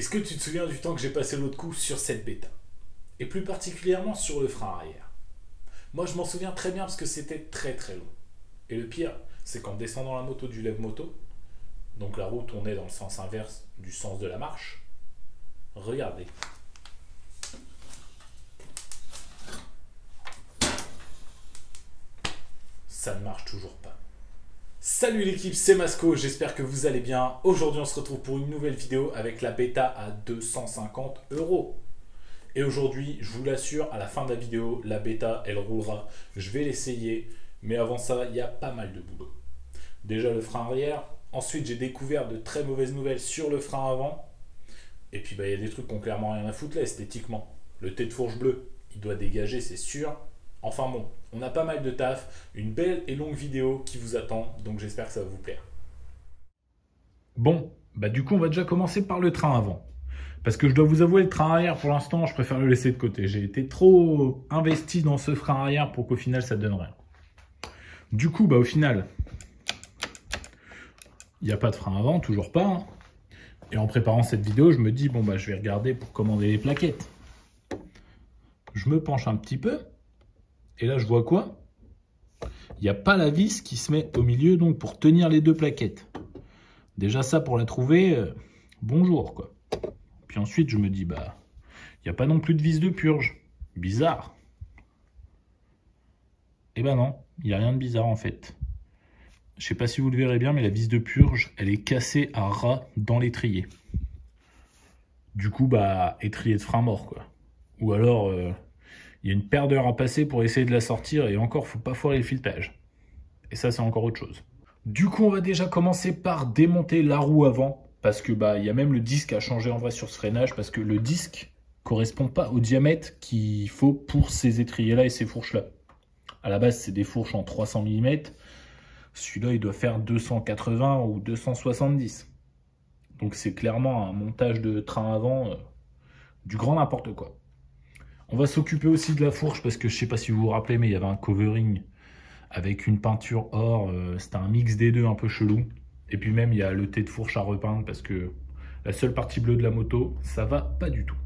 Est-ce que tu te souviens du temps que j'ai passé l'autre coup sur cette bêta? Et plus particulièrement sur le frein arrière. Moi, je m'en souviens très bien parce que c'était très très long. Et le pire, c'est qu'en descendant la moto du lève-moto, donc la roue tournait dans le sens inverse du sens de la marche, regardez. Ça ne marche toujours pas. Salut l'équipe, c'est Masco, j'espère que vous allez bien. Aujourd'hui on se retrouve pour une nouvelle vidéo avec la bêta à 250 euros. Et aujourd'hui, je vous l'assure, à la fin de la vidéo, la bêta, elle roulera. Je vais l'essayer, mais avant ça, il y a pas mal de boulot. Déjà le frein arrière, ensuite j'ai découvert de très mauvaises nouvelles sur le frein avant. Et puis bah, il y a des trucs qui ont clairement rien à foutre là esthétiquement. Le tête de fourche bleu, il doit dégager, c'est sûr. Enfin bon, on a pas mal de taf, une belle et longue vidéo qui vous attend, donc j'espère que ça va vous plaire. Bon, bah du coup on va déjà commencer par le train avant. Parce que je dois vous avouer, le train arrière, pour l'instant, je préfère le laisser de côté. J'ai été trop investi dans ce frein arrière pour qu'au final, ça donne rien. Du coup, bah au final, il n'y a pas de frein avant, toujours pas. Hein. Et en préparant cette vidéo, je me dis, bon bah je vais regarder pour commander les plaquettes. Je me penche un petit peu. Et là, je vois quoi? Il n'y a pas la vis qui se met au milieu donc pour tenir les deux plaquettes. Déjà ça, pour la trouver, euh, bonjour quoi. Puis ensuite, je me dis, bah, il n'y a pas non plus de vis de purge. Bizarre. Eh ben non, il n'y a rien de bizarre en fait. Je sais pas si vous le verrez bien, mais la vis de purge, elle est cassée à ras dans l'étrier. Du coup, bah, étrier de frein mort, quoi. Ou alors, euh, il y a une paire d'heures à passer pour essayer de la sortir et encore, faut pas foirer le filetage. Et ça, c'est encore autre chose. Du coup, on va déjà commencer par démonter la roue avant parce que bah il y a même le disque à changer en vrai sur ce freinage parce que le disque correspond pas au diamètre qu'il faut pour ces étriers là et ces fourches là. À la base, c'est des fourches en 300 mm. Celui-là, il doit faire 280 ou 270. Donc c'est clairement un montage de train avant euh, du grand n'importe quoi. On va s'occuper aussi de la fourche parce que je sais pas si vous vous rappelez, mais il y avait un covering avec une peinture or. Euh, c'était un mix des deux un peu chelou. Et puis même, il y a le thé de fourche à repeindre parce que la seule partie bleue de la moto, ça va pas du tout.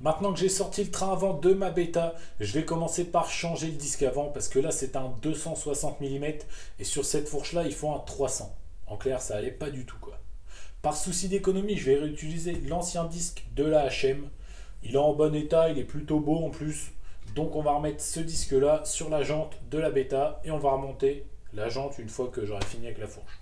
Maintenant que j'ai sorti le train avant de ma bêta, je vais commencer par changer le disque avant parce que là c'est un 260 mm et sur cette fourche là il faut un 300. En clair ça allait pas du tout quoi. Par souci d'économie je vais réutiliser l'ancien disque de la HM. Il est en bon état, il est plutôt beau en plus. Donc on va remettre ce disque là sur la jante de la bêta et on va remonter la jante une fois que j'aurai fini avec la fourche.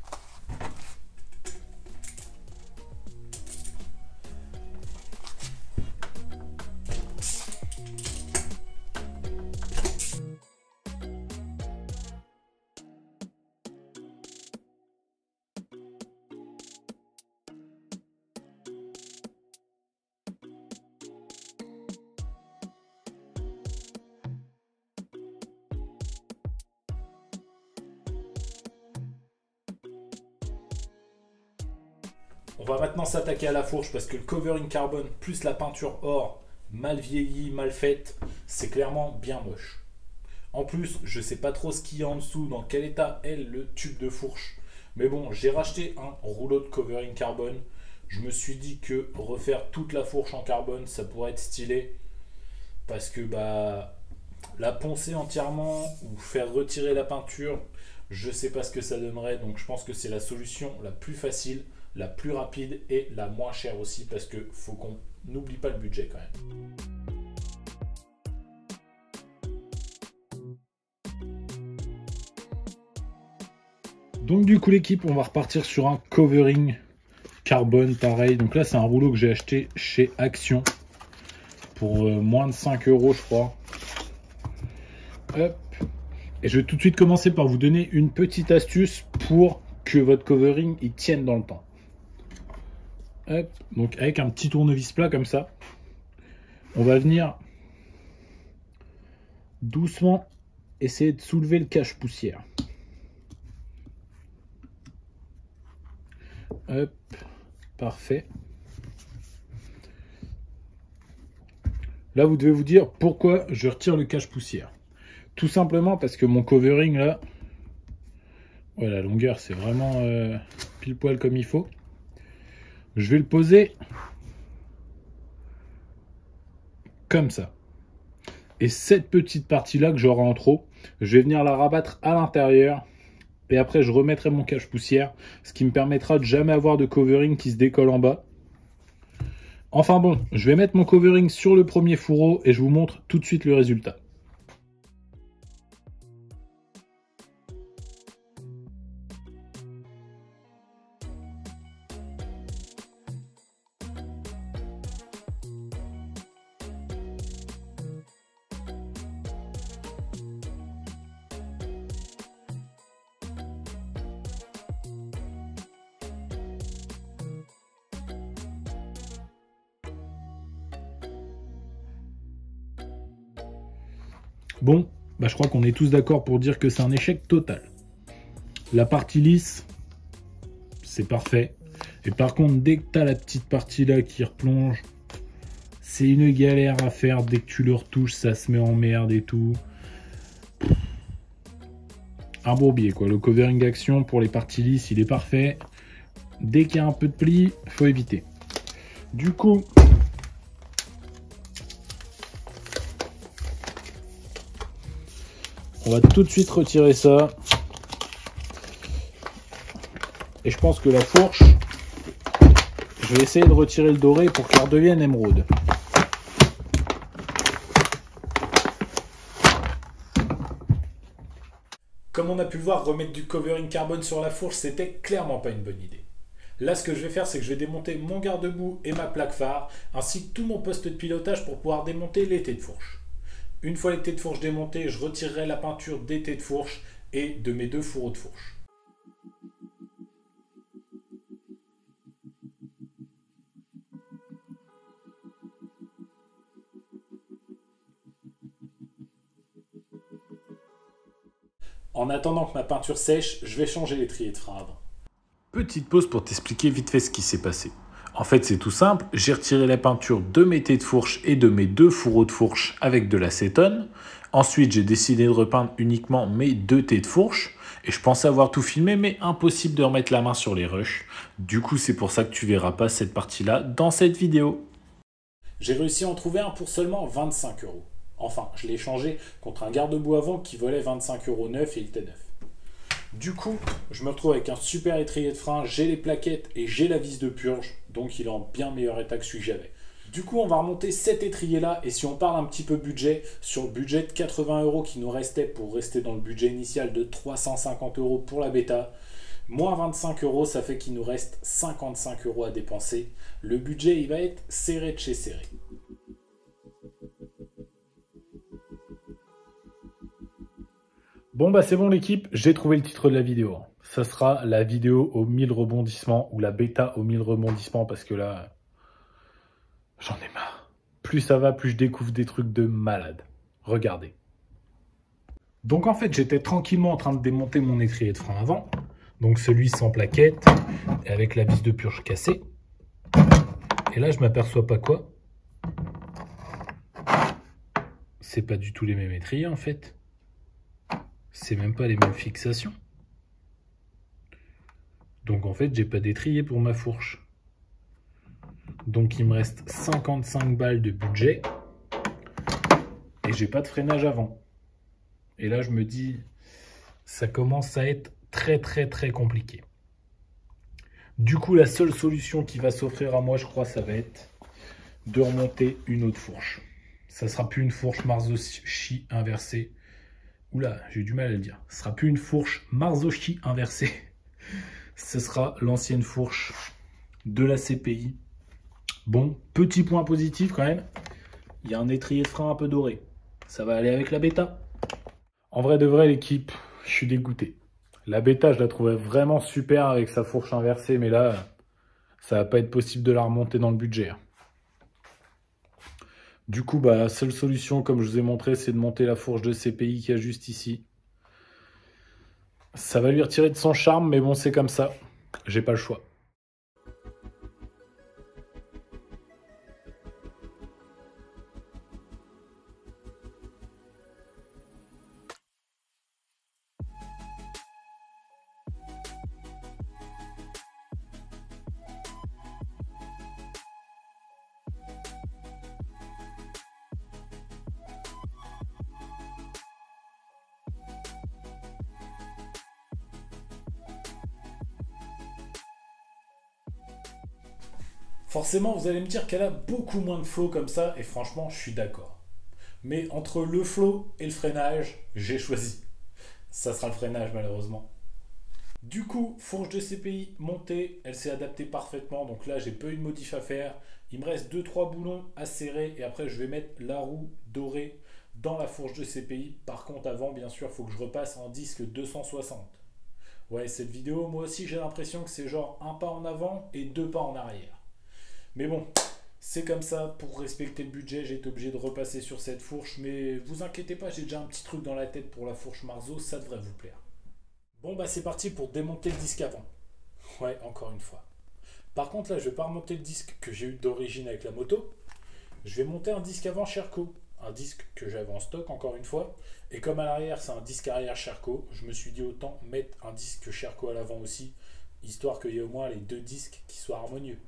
On va maintenant s'attaquer à la fourche parce que le covering carbone plus la peinture or mal vieillie, mal faite, c'est clairement bien moche. En plus, je sais pas trop ce qu'il y a en dessous, dans quel état est le tube de fourche. Mais bon, j'ai racheté un rouleau de covering carbone. Je me suis dit que refaire toute la fourche en carbone, ça pourrait être stylé. Parce que bah la poncer entièrement ou faire retirer la peinture, je sais pas ce que ça donnerait. Donc je pense que c'est la solution la plus facile la plus rapide et la moins chère aussi parce que faut qu'on n'oublie pas le budget quand même. Donc du coup l'équipe, on va repartir sur un covering carbone pareil. Donc là c'est un rouleau que j'ai acheté chez Action pour euh, moins de 5 euros je crois. Et je vais tout de suite commencer par vous donner une petite astuce pour que votre covering il tienne dans le temps. Donc avec un petit tournevis plat comme ça, on va venir doucement essayer de soulever le cache-poussière. Hop, parfait. Là, vous devez vous dire pourquoi je retire le cache-poussière. Tout simplement parce que mon covering, là, ouais, la longueur, c'est vraiment euh, pile poil comme il faut. Je vais le poser comme ça. Et cette petite partie-là que j'aurai en trop, je vais venir la rabattre à l'intérieur. Et après, je remettrai mon cache-poussière, ce qui me permettra de jamais avoir de covering qui se décolle en bas. Enfin bon, je vais mettre mon covering sur le premier fourreau et je vous montre tout de suite le résultat. Bon, bah je crois qu'on est tous d'accord pour dire que c'est un échec total. La partie lisse, c'est parfait. Et par contre, dès que tu la petite partie là qui replonge, c'est une galère à faire. Dès que tu le retouches, ça se met en merde et tout. Un bourbier quoi. Le covering action pour les parties lisses, il est parfait. Dès qu'il y a un peu de pli, faut éviter. Du coup, On va tout de suite retirer ça. Et je pense que la fourche, je vais essayer de retirer le doré pour qu'elle redevienne émeraude. Comme on a pu le voir, remettre du covering carbone sur la fourche, c'était clairement pas une bonne idée. Là, ce que je vais faire, c'est que je vais démonter mon garde-boue et ma plaque phare, ainsi que tout mon poste de pilotage pour pouvoir démonter l'été de fourche. Une fois les têtes de fourche démontées, je retirerai la peinture des têtes de fourche et de mes deux fourreaux de fourche. En attendant que ma peinture sèche, je vais changer l'étrier de frein avant. Petite pause pour t'expliquer vite fait ce qui s'est passé. En fait, c'est tout simple. J'ai retiré la peinture de mes têtes de fourche et de mes deux fourreaux de fourche avec de l'acétone. Ensuite, j'ai décidé de repeindre uniquement mes deux têtes de fourche. Et je pensais avoir tout filmé, mais impossible de remettre la main sur les rushs. Du coup, c'est pour ça que tu verras pas cette partie-là dans cette vidéo. J'ai réussi à en trouver un pour seulement 25 euros. Enfin, je l'ai changé contre un garde-boue avant qui volait 25 euros neuf et il était neuf. Du coup, je me retrouve avec un super étrier de frein, j'ai les plaquettes et j'ai la vis de purge, donc il est en bien meilleur état que celui que j'avais. Du coup, on va remonter cet étrier-là, et si on parle un petit peu budget, sur le budget de 80 euros qui nous restait pour rester dans le budget initial de 350 euros pour la bêta, moins 25 euros, ça fait qu'il nous reste 55 euros à dépenser. Le budget, il va être serré de chez serré. Bon bah c'est bon l'équipe, j'ai trouvé le titre de la vidéo. Ça sera la vidéo aux 1000 rebondissements ou la bêta aux 1000 rebondissements parce que là, j'en ai marre. Plus ça va, plus je découvre des trucs de malade. Regardez. Donc en fait, j'étais tranquillement en train de démonter mon étrier de frein avant. Donc celui sans plaquette et avec la vis de purge cassée. Et là, je m'aperçois pas quoi. C'est pas du tout les mêmes étriers en fait c'est même pas les mêmes fixations. Donc en fait, j'ai pas d'étrier pour ma fourche. Donc il me reste 55 balles de budget et j'ai pas de freinage avant. Et là, je me dis, ça commence à être très très très compliqué. Du coup, la seule solution qui va s'offrir à moi, je crois, ça va être de remonter une autre fourche. Ça sera plus une fourche Marzocchi inversée, Oula, j'ai du mal à le dire. Ce sera plus une fourche Marzocchi inversée. ce sera l'ancienne fourche de la CPI. Bon, petit point positif quand même, il y a un étrier de frein un peu doré. Ça va aller avec la bêta. En vrai de vrai, l'équipe, je suis dégoûté. La bêta, je la trouvais vraiment super avec sa fourche inversée, mais là, ça va pas être possible de la remonter dans le budget. Du coup, bah, la seule solution, comme je vous ai montré, c'est de monter la fourche de CPI qui a juste ici. Ça va lui retirer de son charme, mais bon, c'est comme ça. J'ai pas le choix. Vous allez me dire qu'elle a beaucoup moins de flow comme ça, et franchement, je suis d'accord. Mais entre le flow et le freinage, j'ai choisi. Ça sera le freinage, malheureusement. Du coup, fourche de CPI montée, elle s'est adaptée parfaitement. Donc là, j'ai peu eu de modif à faire. Il me reste 2-3 boulons à serrer et après, je vais mettre la roue dorée dans la fourche de CPI. Par contre, avant, bien sûr, il faut que je repasse en disque 260. Ouais, cette vidéo, moi aussi, j'ai l'impression que c'est genre un pas en avant et deux pas en arrière. Mais bon, c'est comme ça, pour respecter le budget, j'ai été obligé de repasser sur cette fourche. Mais vous inquiétez pas, j'ai déjà un petit truc dans la tête pour la fourche Marzo, ça devrait vous plaire. Bon bah c'est parti pour démonter le disque avant. Ouais, encore une fois. Par contre là, je vais pas remonter le disque que j'ai eu d'origine avec la moto. Je vais monter un disque avant Sherco. Un disque que j'avais en stock encore une fois. Et comme à l'arrière c'est un disque arrière Sherco, je me suis dit autant mettre un disque Sherco à l'avant aussi. Histoire qu'il y ait au moins les deux disques qui soient harmonieux.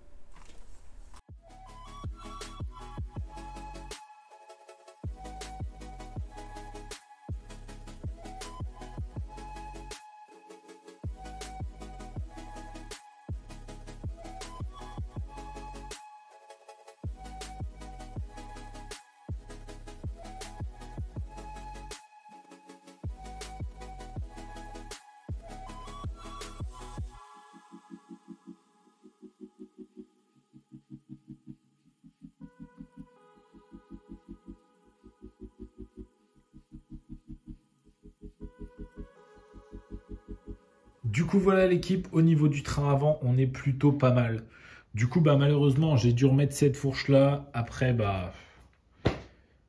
Du coup, voilà l'équipe. Au niveau du train avant, on est plutôt pas mal. Du coup, bah, malheureusement, j'ai dû remettre cette fourche-là. Après, bah,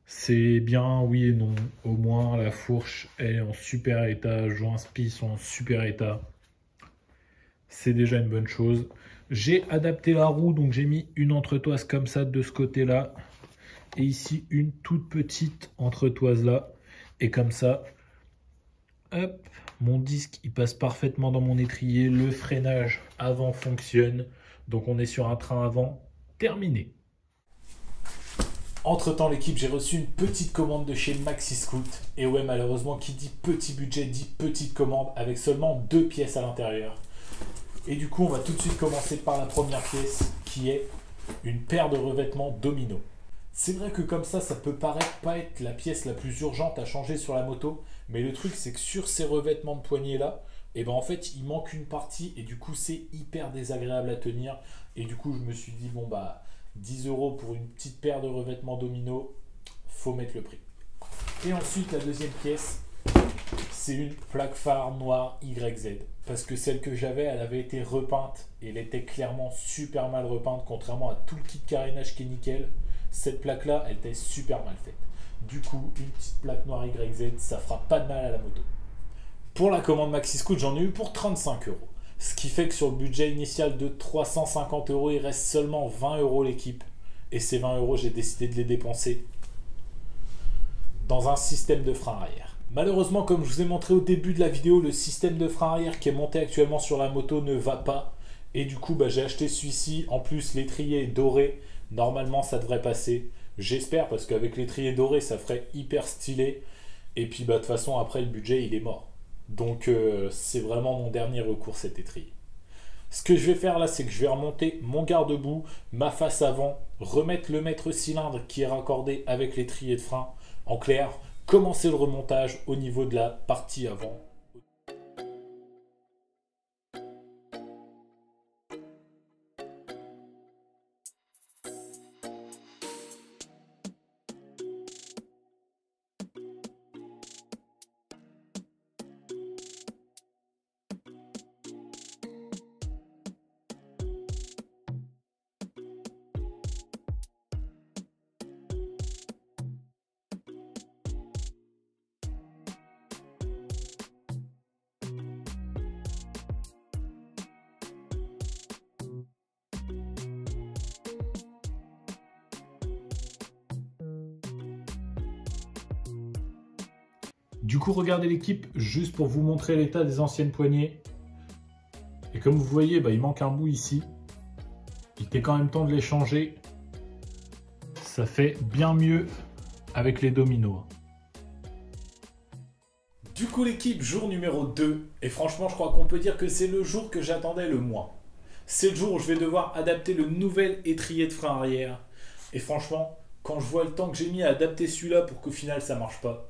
c'est bien, oui et non. Au moins, la fourche est en super état. Joints spi en super état. C'est déjà une bonne chose. J'ai adapté la roue, donc j'ai mis une entretoise comme ça de ce côté-là. Et ici, une toute petite entretoise là. Et comme ça, hop, mon disque, il passe parfaitement dans mon étrier. Le freinage avant fonctionne. Donc on est sur un train avant terminé. Entre temps, l'équipe, j'ai reçu une petite commande de chez Maxi Scoot. Et ouais, malheureusement, qui dit petit budget dit petite commande avec seulement deux pièces à l'intérieur. Et du coup, on va tout de suite commencer par la première pièce qui est une paire de revêtements domino. C'est vrai que comme ça, ça peut paraître pas être la pièce la plus urgente à changer sur la moto, mais le truc c'est que sur ces revêtements de poignée là, eh ben en fait il manque une partie et du coup c'est hyper désagréable à tenir. Et du coup je me suis dit bon bah 10 euros pour une petite paire de revêtements domino, faut mettre le prix. Et ensuite la deuxième pièce, c'est une plaque phare noire YZ. Parce que celle que j'avais, elle avait été repeinte et elle était clairement super mal repeinte, contrairement à tout le kit carénage qui est nickel. Cette plaque-là, elle était super mal faite. Du coup, une petite plaque noire YZ, ça fera pas de mal à la moto. Pour la commande Maxi Scoot, j'en ai eu pour 35 euros. Ce qui fait que sur le budget initial de 350 euros, il reste seulement 20 euros l'équipe. Et ces 20 euros, j'ai décidé de les dépenser dans un système de frein arrière. Malheureusement, comme je vous ai montré au début de la vidéo, le système de frein arrière qui est monté actuellement sur la moto ne va pas. Et du coup, bah, j'ai acheté celui-ci. En plus, l'étrier est doré. Normalement, ça devrait passer. J'espère, parce qu'avec l'étrier doré, ça ferait hyper stylé. Et puis, bah, de toute façon, après, le budget, il est mort. Donc, euh, c'est vraiment mon dernier recours, cet étrier. Ce que je vais faire là, c'est que je vais remonter mon garde-boue, ma face avant, remettre le mètre cylindre qui est raccordé avec l'étrier de frein. En clair, commencer le remontage au niveau de la partie avant Du coup, regardez l'équipe, juste pour vous montrer l'état des anciennes poignées. Et comme vous voyez, bah, il manque un bout ici. Il était quand même temps de les changer. Ça fait bien mieux avec les dominos. Du coup l'équipe, jour numéro 2. Et franchement, je crois qu'on peut dire que c'est le jour que j'attendais le moins. C'est le jour où je vais devoir adapter le nouvel étrier de frein arrière. Et franchement, quand je vois le temps que j'ai mis à adapter celui-là pour qu'au final ça marche pas,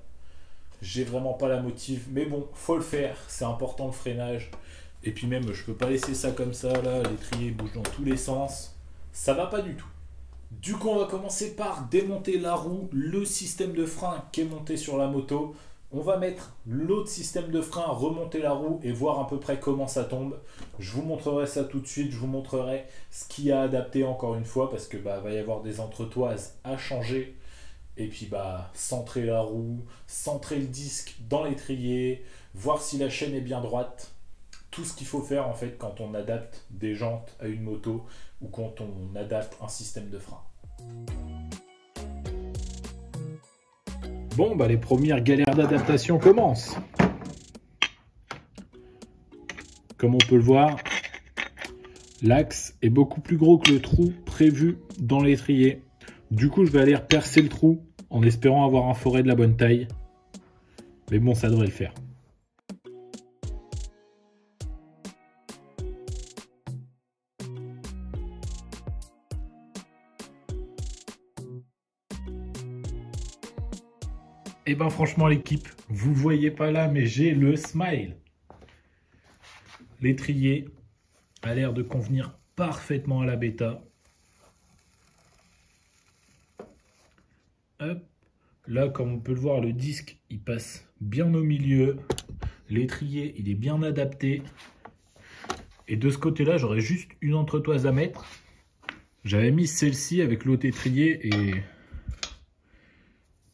j'ai vraiment pas la motive. Mais bon, faut le faire, c'est important le freinage. Et puis même, je peux pas laisser ça comme ça, là, l'étrier bouge dans tous les sens. Ça va pas du tout. Du coup, on va commencer par démonter la roue, le système de frein qui est monté sur la moto. On va mettre l'autre système de frein, remonter la roue et voir à peu près comment ça tombe. Je vous montrerai ça tout de suite, je vous montrerai ce qui a adapté encore une fois parce que bah va y avoir des entretoises à changer et puis bah centrer la roue, centrer le disque dans l'étrier, voir si la chaîne est bien droite. Tout ce qu'il faut faire en fait quand on adapte des jantes à une moto ou quand on adapte un système de frein. Bon, bah les premières galères d'adaptation commencent. Comme on peut le voir, l'axe est beaucoup plus gros que le trou prévu dans l'étrier. Du coup, je vais aller percer le trou en espérant avoir un forêt de la bonne taille. Mais bon, ça devrait le faire. Et eh ben franchement l'équipe, vous voyez pas là, mais j'ai le smile. L'étrier a l'air de convenir parfaitement à la bêta. Là, comme on peut le voir, le disque, il passe bien au milieu. L'étrier, il est bien adapté. Et de ce côté-là, j'aurais juste une entretoise à mettre. J'avais mis celle-ci avec l'autre étrier et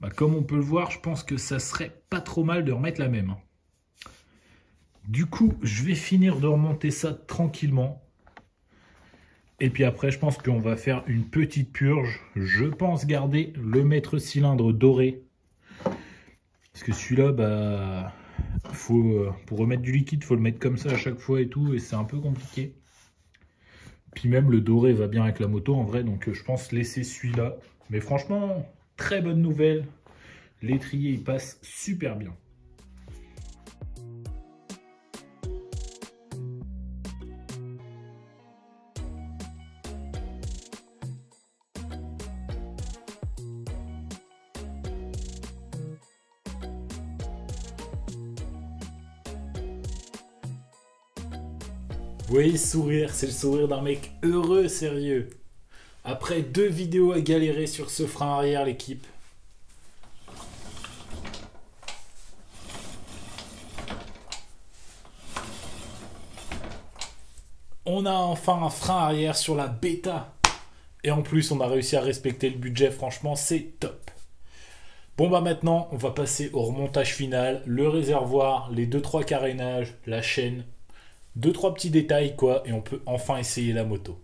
bah, comme on peut le voir, je pense que ça serait pas trop mal de remettre la même. Du coup, je vais finir de remonter ça tranquillement. Et puis après, je pense qu'on va faire une petite purge. Je pense garder le maître cylindre doré. Parce que celui-là, bah, faut, euh, pour remettre du liquide, il faut le mettre comme ça à chaque fois et tout. Et c'est un peu compliqué. Puis même le doré va bien avec la moto en vrai. Donc je pense laisser celui-là. Mais franchement, Très bonne nouvelle, l'étrier il passe super bien. Voyez sourire, c'est le sourire d'un mec heureux, sérieux. Après deux vidéos à galérer sur ce frein arrière, l'équipe. On a enfin un frein arrière sur la bêta. Et en plus, on a réussi à respecter le budget. Franchement, c'est top. Bon bah maintenant, on va passer au remontage final. Le réservoir, les 2-3 carénages, la chaîne. 2-3 petits détails quoi. Et on peut enfin essayer la moto.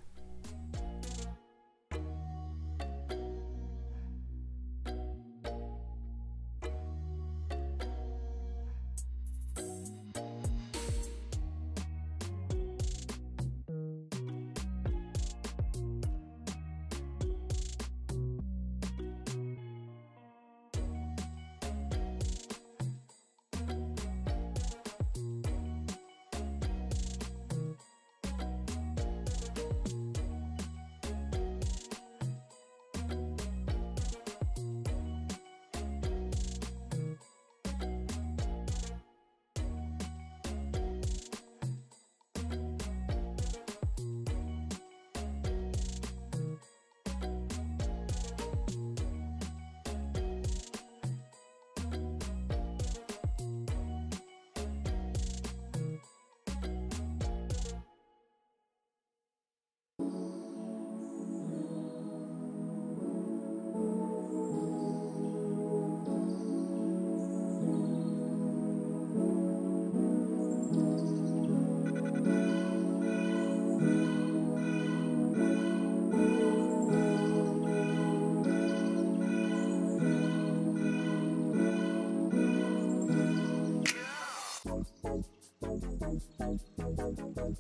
Voilà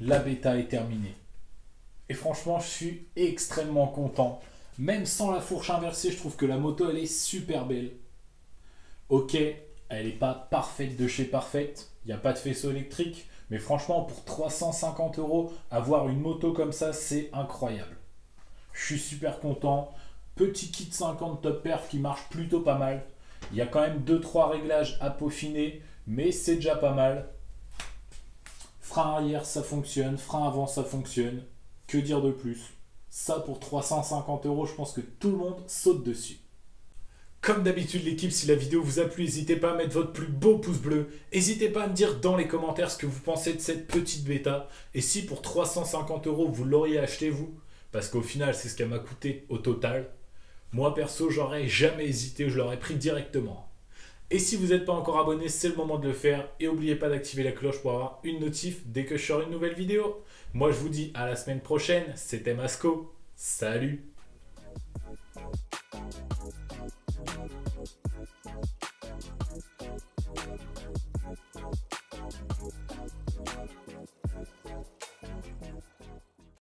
la bêta est terminée. Et franchement, je suis extrêmement content. Même sans la fourche inversée, je trouve que la moto, elle est super belle. Ok, elle n'est pas parfaite de chez parfaite. Il n'y a pas de faisceau électrique. Mais franchement, pour 350 euros, avoir une moto comme ça, c'est incroyable. Je suis super content. Petit kit 50 top perf qui marche plutôt pas mal. Il y a quand même 2-3 réglages à peaufiner, mais c'est déjà pas mal. Frein arrière, ça fonctionne. Frein avant, ça fonctionne. Que dire de plus? Ça, pour 350 euros, je pense que tout le monde saute dessus. Comme d'habitude l'équipe, si la vidéo vous a plu, n'hésitez pas à mettre votre plus beau pouce bleu. N'hésitez pas à me dire dans les commentaires ce que vous pensez de cette petite bêta. Et si pour 350 euros vous l'auriez acheté vous, parce qu'au final c'est ce qu'elle m'a coûté au total. Moi perso, j'aurais jamais hésité, je l'aurais pris directement. Et si vous n'êtes pas encore abonné, c'est le moment de le faire. Et n'oubliez pas d'activer la cloche pour avoir une notif dès que je sors une nouvelle vidéo. Moi, je vous dis à la semaine prochaine. C'était Masco. Salut